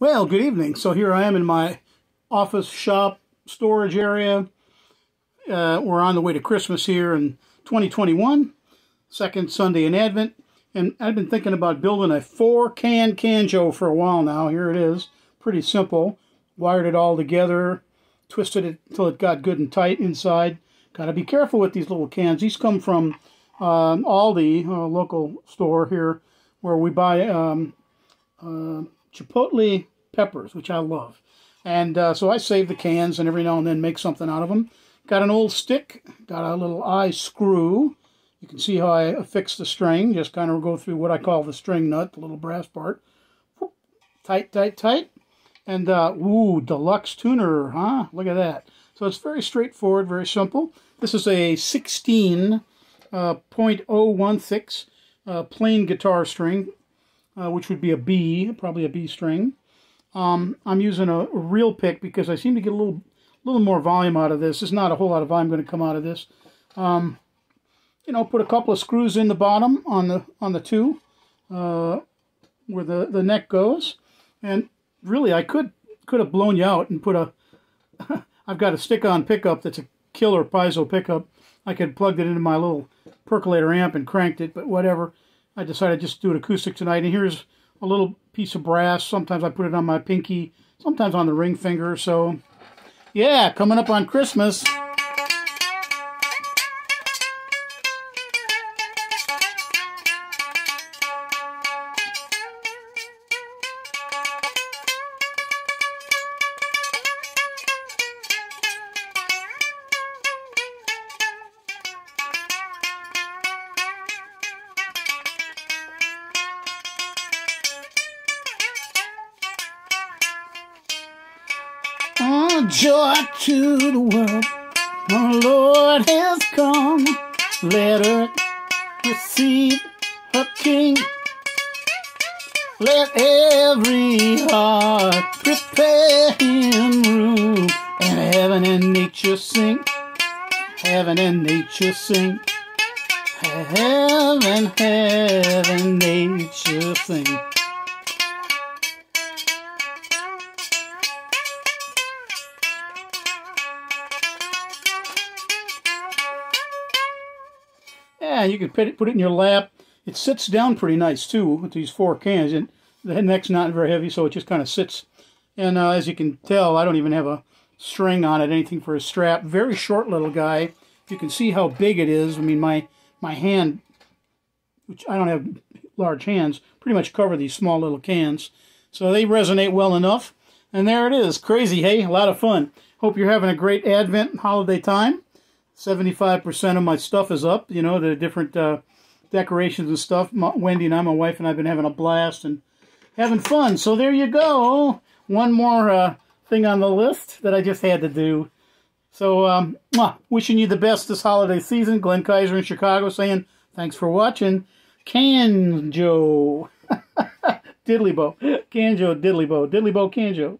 Well, good evening. So here I am in my office shop storage area. Uh, we're on the way to Christmas here in 2021, second Sunday in Advent. And I've been thinking about building a four can canjo for a while now. Here it is. Pretty simple. Wired it all together, twisted it until it got good and tight inside. Got to be careful with these little cans. These come from um, Aldi, a local store here, where we buy um, uh, chipotle peppers, which I love. And uh, so I save the cans and every now and then make something out of them. Got an old stick, got a little eye screw. You can see how I affix the string. Just kind of go through what I call the string nut, the little brass part. Tight, tight, tight. And, uh, ooh, deluxe tuner, huh? Look at that. So it's very straightforward, very simple. This is a 16 uh, uh, plain guitar string, uh, which would be a B, probably a B string. Um, I'm using a real pick because I seem to get a little little more volume out of this. There's not a whole lot of volume going to come out of this. Um, you know, put a couple of screws in the bottom on the on the two uh, where the, the neck goes. And really, I could could have blown you out and put a... I've got a stick-on pickup that's a killer piezo pickup. I could plugged it into my little percolator amp and cranked it, but whatever. I decided just do it acoustic tonight. And here's a little piece of brass. Sometimes I put it on my pinky, sometimes on the ring finger. So, yeah, coming up on Christmas. Joy to the world. The Lord has come. Let her receive her King. Let every heart prepare him room. And heaven and nature sing. Heaven and nature sing. Heaven, heaven, nature sing. Yeah, you can put it, put it in your lap. It sits down pretty nice too with these four cans. And the neck's not very heavy, so it just kind of sits. And uh, as you can tell, I don't even have a string on it, anything for a strap. Very short little guy. You can see how big it is. I mean, my my hand, which I don't have large hands, pretty much cover these small little cans. So they resonate well enough. And there it is. Crazy, hey? A lot of fun. Hope you're having a great Advent holiday time. 75% of my stuff is up, you know, the different uh, decorations and stuff. My, Wendy and I, my wife and I have been having a blast and having fun. So there you go. One more uh, thing on the list that I just had to do. So, um, wishing you the best this holiday season. Glenn Kaiser in Chicago saying, thanks for watching. Canjo. Diddley Bow. Canjo, Diddlybo. Bow, Canjo.